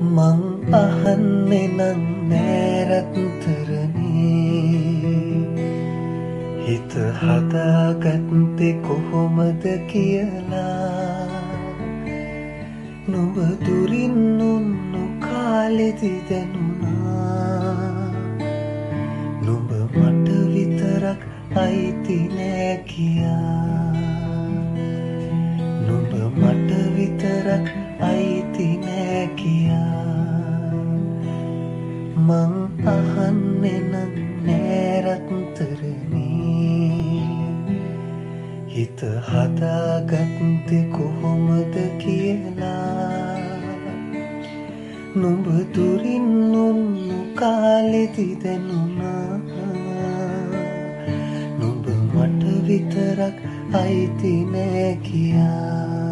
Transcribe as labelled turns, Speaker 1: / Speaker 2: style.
Speaker 1: මං අහන්නේ නං නෑරත්තරනේ හිත හදාගත්තෙ කොහොමද කියලා? නොබ දුරින් උන්නු කාලෙදි දැනුණා. නොබ මට විතරක් අයිති නෑ කියා. නොබ මට විතරක් මං අහන්නෙනම් නෑරත්තරනේ හිත හදාගත්තෙ කොහොමද කියලා? නුඹ දුරින් ඔන්නු කාලෙදි දැනුණා. නුඹ මට විතරක් අයිති නෑ කියා.